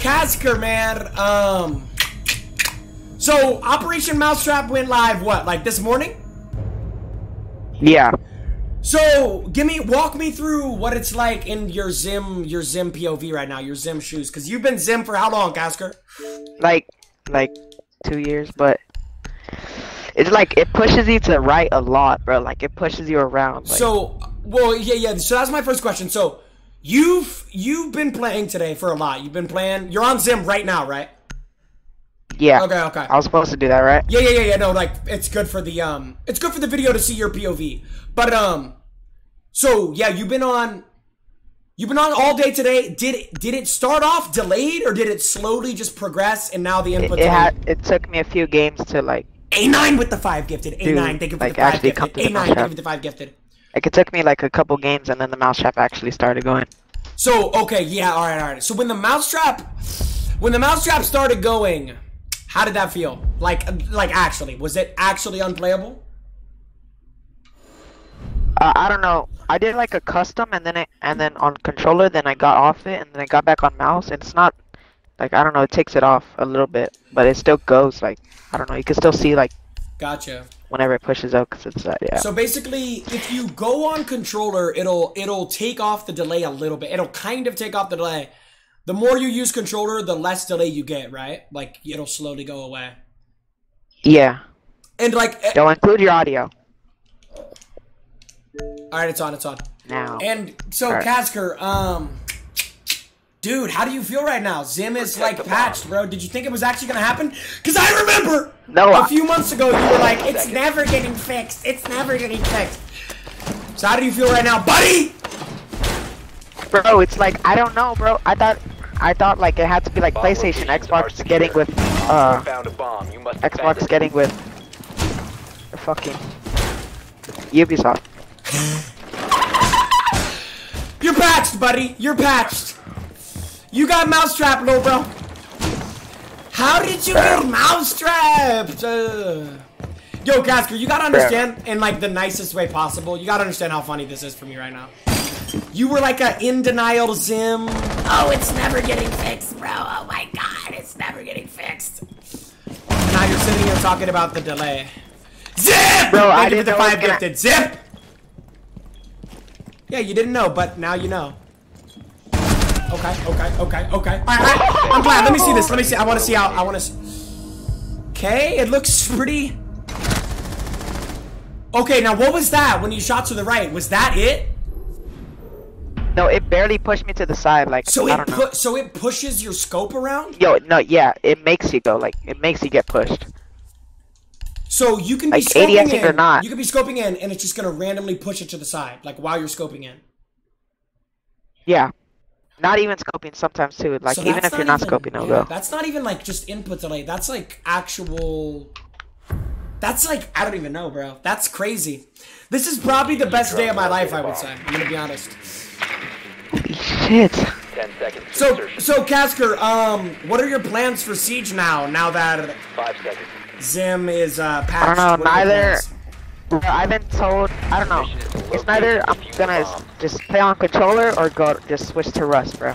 Kazkr, man. Um. So Operation Mousetrap went live. What, like this morning? Yeah. So give me, walk me through what it's like in your XIM, your XIM POV right now, your XIM shoes, because you've been XIM for how long, Kazkr? Like, like two years, but it's like it pushes you to the right a lot, bro. Like it pushes you around. Like, So, well, yeah, yeah. So that's my first question. So, you've you've been playing today for a lot. You've been playing. You're on XIM right now, right? yeah. Okay, okay. I was supposed to do that, right? Yeah, yeah, yeah, yeah. No, like it's good for the um, it's good for the video to see your POV. But um, so yeah, you've been on, you've been on all day today. Did it did it start off delayed or did it slowly just progress and now the It, it had. It took me a few games to like. A9 with the five gifted. A9, Dude, thank you for like, the five gifted. A9, mouse thank you for the five gifted. Like it took me like a couple games, and then the mouse trap actually started going. So okay, yeah, all right, all right. So when the mousetrap, when the mousetrap started going, how did that feel? Like, like actually, was it actually unplayable? Uh, I don't know. I did like a custom, and then it, and then on controller, then I got off it, and then I got back on mouse, and it's not like I don't know. It takes it off a little bit, but it still goes. Like I don't know. You can still see like Gotcha. Whenever it pushes out, cause it's uh, yeah. So basically, if you go on controller, it'll it'll take off the delay a little bit. It'll kind of take off the delay. The more you use controller, the less delay you get, right? Like it'll slowly go away. yeah. And like, eh, They'll include your audio all right, it's on, it's on. now. And so. Kazkr, um, dude, how do you feel right now? XIM is like patched, bro. Did you think it was actually gonna happen? Because I remember No, a I- few months ago you were like, "It's never getting fixed. It's never getting fixed." So how do you feel right now, buddy? Bro, it's like I don't know, bro. I thought I thought like it had to be like PlayStation, Xbox getting with uh found a bomb. You must Xbox getting with the fucking Ubisoft. You're patched, buddy. You're patched. You got mousetrap, little bro. How did you get mousetrapped? Uh, yo, Kazkr, you gotta understand in like the nicest way possible. You gotta understand how funny this is for me right now. You were like a in denial XIM. Oh, it's never getting fixed, bro. Oh my god, it's never getting fixed. Now you're sitting here talking about the delay. Zip! Bro, I Thank you didn't the know it was five gonna- gifted. Zip! Yeah, you didn't know, but now you know. Okay, okay, okay, okay. All right, all right. I'm glad. Let me see this. Let me see. I want to see how. I want to see. Okay, it looks pretty. Okay, now what was that when you shot to the right? Was that it? No, it barely pushed me to the side. Like So I it don't know. pu- so it pushes your scope around. Yo, no, yeah, it makes you go like it makes you get pushed. So you can be Like, scoping ADSing in. or not. You can be scoping in, and it's just gonna randomly push it to the side, like while you're scoping in. Yeah. Not even scoping sometimes too. Like So even if you're not even- scoping, it'll yeah, go. That's not even like just input delay. That's like actual. That's like I don't even know, bro. That's crazy. This is probably the best day of my life. I would say. I'm gonna be honest. Holy shit. Ten seconds. So, insertion. so Kazkr, um, what are your plans for Siege now? Now that Five seconds. XIM is uh, I patched. don't know. What Neither. I've been told. I don't know. It's neither I'm gonna just play on controller or go just switch to Rust, bro.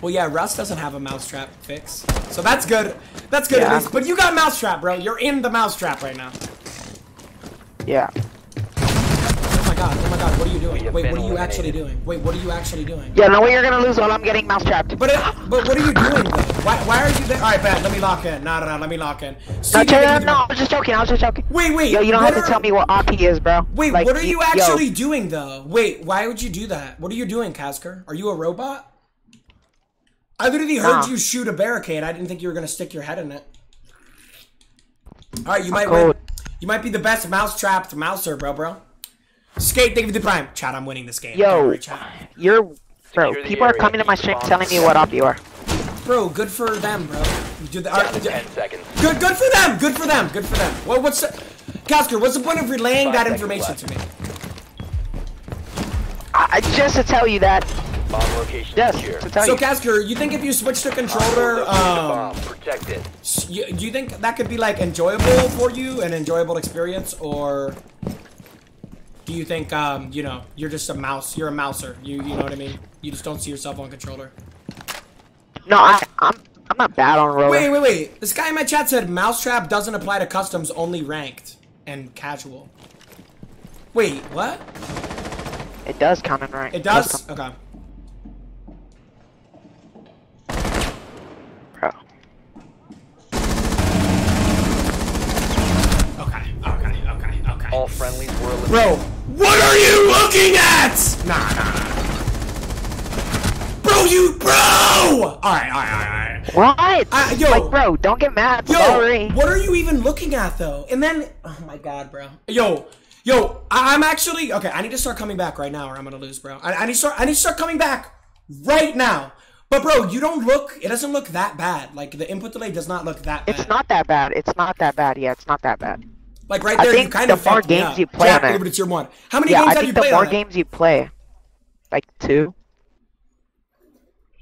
Well, yeah, Rust doesn't have a mousetrap fix, so that's good. That's good Yeah. at least. But you got mousetrap, bro. You're in the mousetrap right now. Yeah. Oh my god! Oh my god! What are you doing? Wait, what are you actually doing? Wait, what are you actually doing? Yeah. No way you're gonna lose while I'm getting mouse trapped. But uh, but what are you doing? Though? Why why are you there? All right, bad. Let me lock in. No, no, no. Let me lock in. No, See, no, no, no, I was just joking. I was just joking. Wait, wait. Yo, you don't what have to tell me what OP is, bro. Wait, Like, what are you actually Yo, doing though? Wait, why would you do that? What are you doing, Kazkr? Are you a robot? I literally heard Nah. you shoot a barricade. I didn't think you were gonna stick your head in it. All right, you might cold. win. You might be the best mouse trapped mouser, bro, bro. Skate, thank you for the prime. Chat, I'm winning this game. Yo, worry, you're, bro. Secure the People are coming to my stream telling me what OP you are. Bro, good for them, bro. Do the, Down uh, to ten seconds. good, good for them. Good for them. Good for them. Well, what's the, Kazkr? What's the point of relaying Five that information left. to me? I, I- just to tell you that. Bomb location Yes, secure. to tell So, you. Kazkr, you think if you switch to controller, um, bomb. Protect it. you, do you think that could be like enjoyable for you, an enjoyable experience, or do you think, um, you know, you're just a mouse, you're a mouser, you, you know what I mean? You just don't see yourself on controller. No, I, I'm I'm not bad on roller. Wait, wait, wait. This guy in my chat said Mousetrap doesn't apply to customs, only ranked and casual. Wait, what? It does count in rank. It does? Custom, Okay. bro. Okay, okay, okay, okay. All friendlies were eliminated. Bro, what are you looking at? Nah, nah, nah. Bro, you, bro! Alright, alright, alright, alright. What? Uh, yo. like, bro, don't get mad. Yo, Sorry. what are you even looking at though? And then, oh my god, bro. Yo, yo, I- I'm actually okay. I need to start coming back right now, or I'm gonna lose, bro. I, I need to start. I need to start coming back right now. But bro, you don't look. It doesn't look that bad. Like the input delay does not look that bad. It's not that bad. It's not that bad. Yeah, it's not that bad. Like right there. you kind the of more fucked games up. you play it- but it's your one. How many Yeah, games I have think you the played more on it? games you play, like two.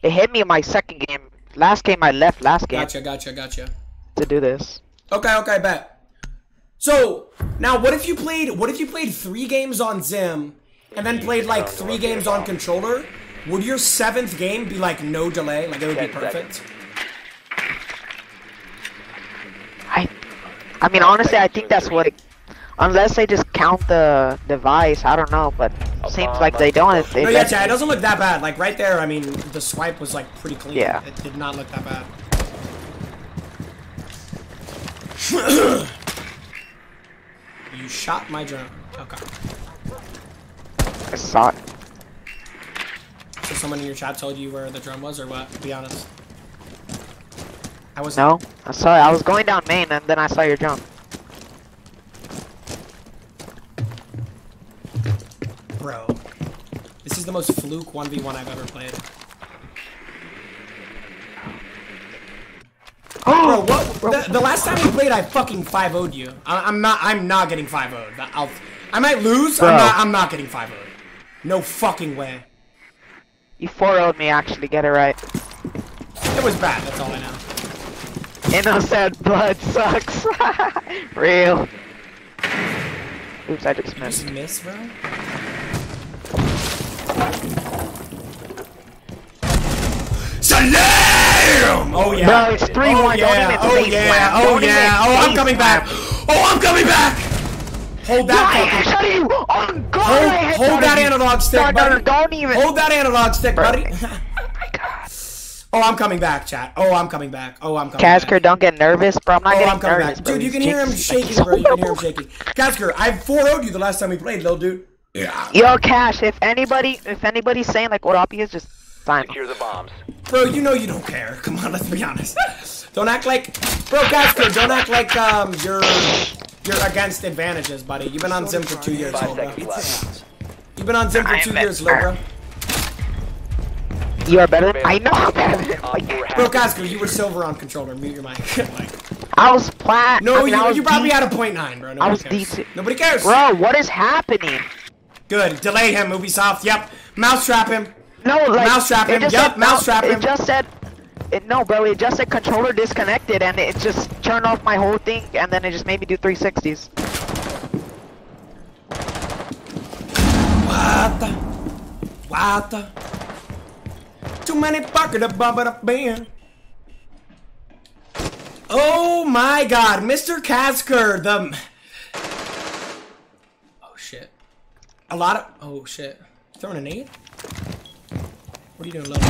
It hit me in my second game. Last game I left last game Gotcha, gotcha, gotcha. to do this. Okay, okay, bet. So now, what if you played? What if you played three games on XIM, and then played like three games on controller? Would your seventh game be like no delay? Like it would be perfect. I mean honestly, I think that's what. It, unless they just count the device, I don't know. But seems like they don't. If they No, yeah, let Chad, it doesn't look that bad. Like right there, I mean, the swipe was like pretty clean. Yeah. It did not look that bad. you shot my drone. Okay. I saw it. So someone in your chat told you where the drone was, or what? To be honest. I was No, I saw it. I was going down main, and then I saw your jump. Bro, this is the most fluke 1v1 I've ever played. Oh, Bro, what? The, the last time we played, I fucking 5 0'd you. I, I'm not. I'm not getting 5 0'd. I'll. I might lose. I'm not. I'm not getting 5 0'd. No fucking way. You 4 0'd me. Actually, get it right. It was bad. That's all I know. Innocent blood sucks. Real. Oops, I just missed. Just miss, bro. Salam! Oh yeah. Bro, it's 3-1, Oh don't even Oh face yeah. slam, Oh don't yeah. even Oh, I'm face coming back. Oh, I'm coming back. Hold I that. fucking- headshot you! Oh god! Hold, I hold that analog stick, No, no, buddy. don't even. Hold that analog stick, buddy. Oh my god. I'm coming back, chat. Oh, I'm coming back. Oh, I'm coming Kazkr, back. don't get nervous, bro. I'm not Oh, getting I'm coming nervous, back. bro. Dude, you can hear him shaking, bro. You can hear him shaking. Kazkr, I 4 you the last time we played, little dude. Yeah. Yo, Cash, if anybody, if anybody's saying like what OP is, just sign. Secure the bombs. Bro, you know you don't care. Come on, let's be honest. Don't act like, bro, Kazkr, don't act like um you're you're against advantages, buddy. You've been on XIM for two years, Five old, bro. You've been on XIM for two years, little bro. You are better than I know. I'm better than like, Bro, has Kazkr, you were silver on controller. Mute your mic. like, I was plat. no, I mean, you, was you probably D- had a point nine, bro. Nobody was cares. D2. Nobody cares. Bro, what is happening? Good. Delay him, Ubisoft. Yep. Mousetrap him. No, like Mousetrap him. Yep, Yup, said- mousetrap It him. just said, it, no, bro. It just said controller disconnected, and it just turned off my whole thing, and then it just made me do 360s. What the? What the? Too many bucket of bump it up band. Oh my god, Mr. Kazkr, the. Oh shit. A lot of. Oh shit. Throwing a nade? What are you doing, Logan?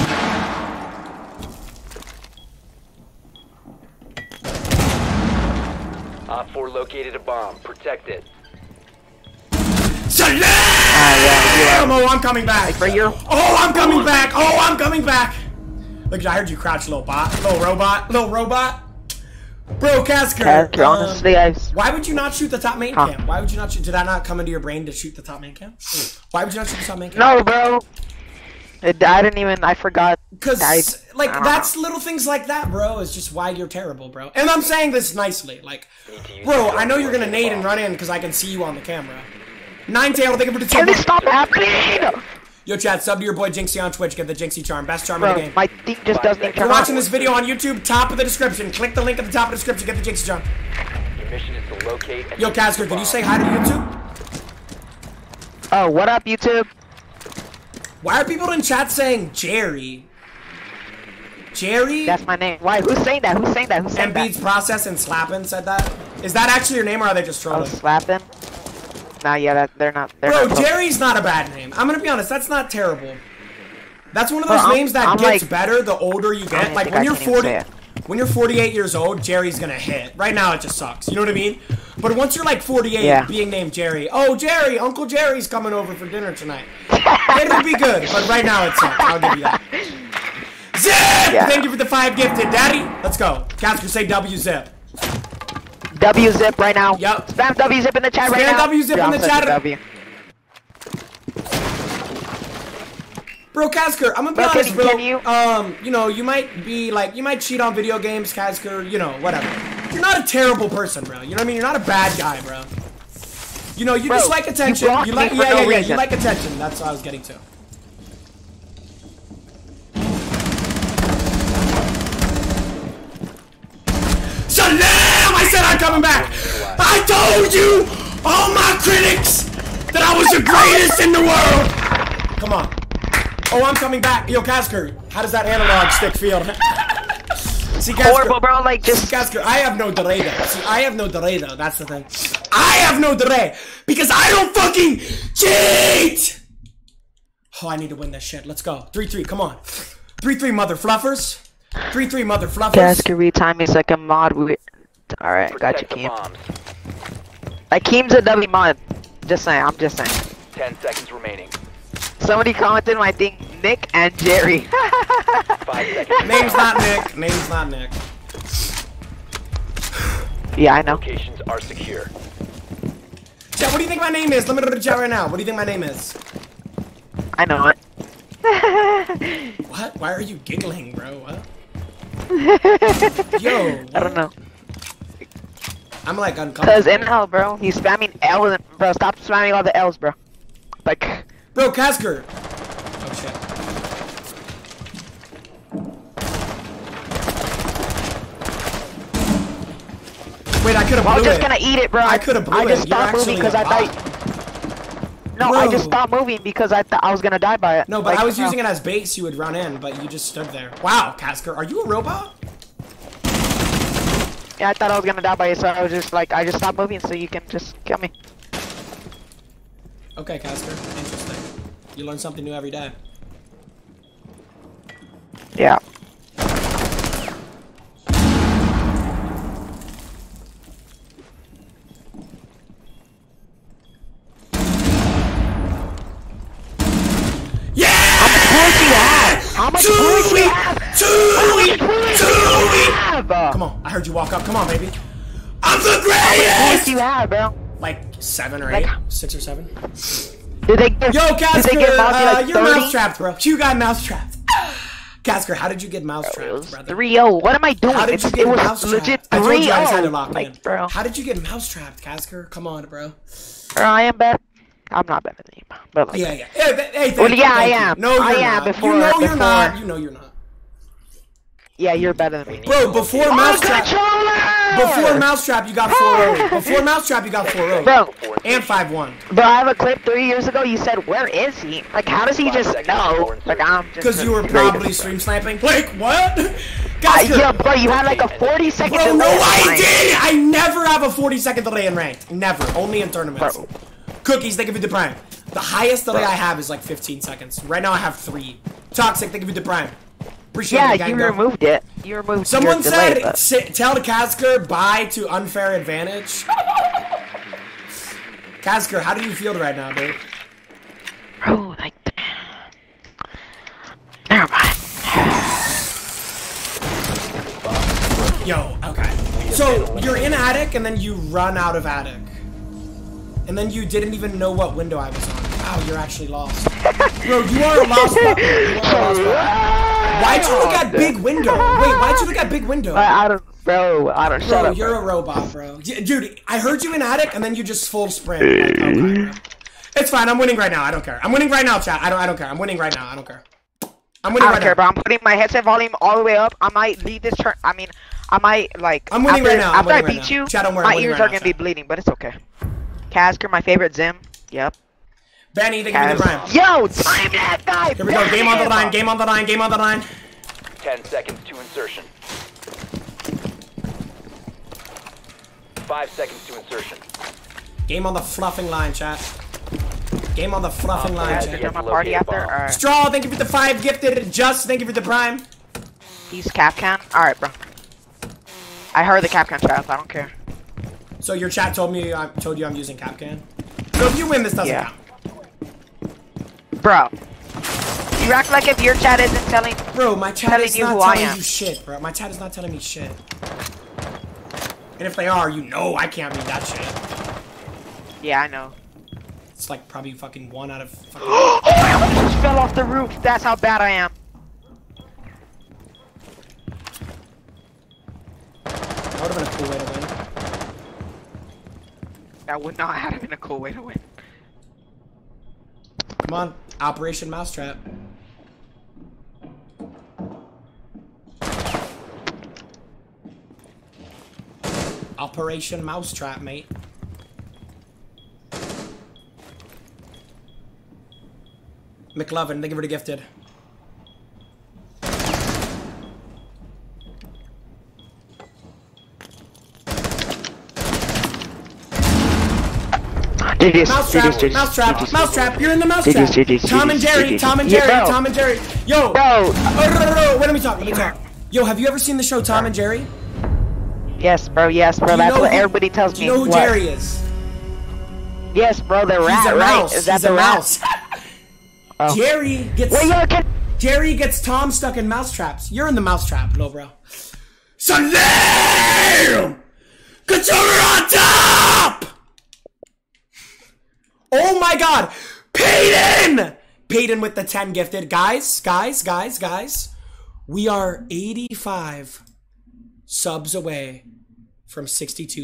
Op 4 located a bomb. Protect it. Salam! Yeah, Oh, I'm coming back. For your Oh, I'm coming back. Oh, I'm coming back. Look, I heard you crouch, little bot, little robot, little robot. Bro, Kazkr. character. um, Honestly, I. Why would you not shoot the top main Huh. cam? Why would you not shoot? Did that not come into your brain to shoot the top main cam? Why would you not shoot the top main cam? No, bro. It, I didn't even. I forgot. Because, I- like, I don't that's little things like that, bro, is just why you're terrible, bro. And I'm saying this nicely. Like, Need to use bro, I know you're gonna nade and run in because I can see you on the camera. Nine tail, thank you for the Can two. this stop happening? Yo, chat, sub to your boy Jynxzi on Twitch. Get the Jynxzi charm. Best charm in the game. my thing just doesn't even If you're watching this video on YouTube, top of the description. Click the link at the top of the description. Get the Jynxzi charm. Your mission is to locate and Yo, defuse Kazkr, the can you say hi to YouTube? Oh, what up, YouTube? Why are people in chat saying Jerry? Jerry That's my name. Why? Who's saying that? Who's saying that? Who's saying Embiid's that? process and slapping said that. Is that actually your name or are they just Oh, trolling? Slapping? Nah, yeah, uh, that, they're not. They're Bro, not Jerry's not a bad name. I'm gonna be honest, that's not terrible. That's one of those names that I'm gets like- better the older you get. Like when you're 40, when you're 48 years old, Jerry's gonna hit. Right now, it just sucks. You know what I mean? But once you're like 48, Yeah. being named Jerry, oh Jerry, Uncle Jerry's coming over for dinner tonight. It'll be good. But right now, it sucks. I'll give you that. Zip! Yeah. Thank you for the five gifted, Daddy. Let's go. Kazkr, say W zip. W zip right now. Yep. Spam W zip in the chat right Spam now. W zip in I'm the chat. W. Bro, Kazkr, I'm gonna be Bro, honest, bro. you- Um, you know, you might be like, you might cheat on video games, Kazkr. You know, whatever. You're not a terrible person, bro. You know what I mean? You're not a bad guy, bro. You know, you Bro, just like attention. blocked You, like, yeah, no yeah, yeah. You like attention. That's what I was getting to. I told you, all my critics, that I was the greatest in the world. Come on. Oh, I'm coming back. Yo, Kazkr, how does that analog stick feel? See, Kazkr, Horrible, bro. Like just. Kazkr, I have no delay though. See, I have no delay though. That's the thing. I have no delay because I don't fucking cheat. Oh, I need to win this shit. Let's go. Three three. Come on. Three three, mother fluffers. Three three, mother fluffers. Kazkr retime is like a mod. We... All right, got you, Protect the Keem. bombs. Like Keem's a W mod. Just saying. I'm just saying. Ten seconds remaining. Somebody commented my thing, Nick and Jerry. Five seconds. Name's not Nick. Name's not Nick. yeah, I know. Locations are secure. Chat, what do you think my name is? Let me know in the chat right now. What do you think my name is? I know it. What? Why are you giggling, bro? What? Yo, I don't know. I'm like Cause uncomfortable. in L, bro, he's spamming L, and bro, stop spamming all the L's, bro. Like, Bro, Kazkr. Oh shit. Wait, I could have I was just it. gonna eat it, bro. I coulda I just it. You're stopped moving because a I bot. thought. No, I just stopped moving because I thought I was gonna die by it. No, but Like, I was no. using it as base. You would run in, but you just stood there. Wow, Kazkr, are you a robot? Yeah, I thought I was gonna die by it, so I was just like, I just stopped moving so you can just kill me. Okay, Kazkr. Interesting. You learn something new every day. Yeah! Heard you walk up. Come on, baby. I'm the greatest! How bullets greatest! you have, bro? Like seven or Like- eight? Six or seven? Did they give? Yo, did they Kazkr, give uh, like you're 30? mouse trapped, bro. You got mouse trapped. Kazkr, how did you get mouse It trapped, was brother? 3-0. What am I doing? How did It's, you it get was mouse legit trapped? I told you I just had to 3-0. in. Like, bro, How did you get mouse trapped, Kazkr? Come on, bro. bro, I am better. I'm not better than you, but like, Yeah, yeah. Hey, hey, Well, yeah, I you. am. No, you're I am not. before- you know you're not. You know you're not. Yeah, you're better than me. Bro, before Oh, Mousetrap, before Mousetrap, you got 4-0. Before Mousetrap, you got 4-0. Bro, And 5-1. Bro, I have a clip three years ago. You said, "Where is he?" Like, how does he just know? Like. I'm just Because you were probably stream sniping. Like, what? Uh, yeah, bro, you had like a 40 second Bro, delay. no, I did! I never have a 40 second delay in ranked. Never. Only in tournaments. Bro. Cookies, thank you for the prime. The highest delay I have is like 15 seconds. Right now I have three. Toxic, thank you for the prime. Appreciate Yeah, it, gang. you go. removed it. You removed. Someone delay, said, si- tell Kazkr bye to unfair advantage. Kazkr, how do you feel right now, dude? Bro, like, never mind. Yo, okay. So you're in attic and then you run out of attic. And then you didn't even know what window I was on. Wow, you're actually lost. Bro, you are a lost puppy. You are a lost puppy. Why'd you look at big window? Wait, why'd you look at big window? I, I don't, bro. I don't. Shut Bro, up. you're bro. a robot, bro. Dude, I heard you in attic and then you just full sprint. Like, okay. It's fine. I'm winning right now. I don't care. I'm winning right now, chat. I don't. I don't care. I'm winning right now. I don't care. I'm winning I don't right care, now. bro. I'm putting my headset volume all the way up. I might lead this turn. I mean, I might like. I'm winning after, right now, I'm After I winning right beat you, Chat, don't worry, I'm my ears right are now, gonna be bleeding, but it's okay. Kazkr, my favorite XIM. Yep. Benny, thank you for the prime. Yo, time that guy. Here we go. Game on the line. Game on the line. Game on the line. 10 seconds to insertion. 5 seconds to insertion. Game on the fluffing line, chat. Game on the fluffing line, Guys, yeah. you're chat. doing my party out there? Alright. Straw, thank you for the five gifted. Just, thank you for the prime. He's Capcan? Alright, bro. I heard the Capcan chat, I don't care. So your chat told me, I told you I'm using Capcan. So if you win, this doesn't Yeah. count. Bro. You act like if your chat isn't telling Bro, my chat Telling is you not telling you shit, bro. My chat is not telling me shit. And if they are, you know I can't read that shit. Yeah, I know. It's like probably fucking one out of fucking... oh, I almost just fell off the roof. That's how bad I am. That would have been a cool way to win. That would not have been a cool way to win. Come on, Operation Mousetrap. Operation Mousetrap, mate. McLovin, thank you for the gifted. GG's, Mousetrap, GG's, GG's, mousetrap, GG's. mousetrap, you're in the mousetrap. GG's, GG's, Tom and Jerry, Tom and Jerry. Tom and Jerry. Yo, Bro, Oh, no, no, no, wait, let me talk, let me talk. Yo, have you ever seen the show Tom and Jerry? yes, bro, yes, bro. That's what who- everybody tells Do me. you know who What? Jerry is? Yes, bro, the rat, He's a right? mouse. Is that He's the a rat? mouse. Oh. Jerry gets Wait, yo, can Jerry gets Tom stuck in mousetraps. You're in the mousetrap, no, bro. Sunday! Controller on top! Oh my god! Peyton! Peyton with the 10 gifted. Guys, guys, guys, guys. We are 85 subs away from 62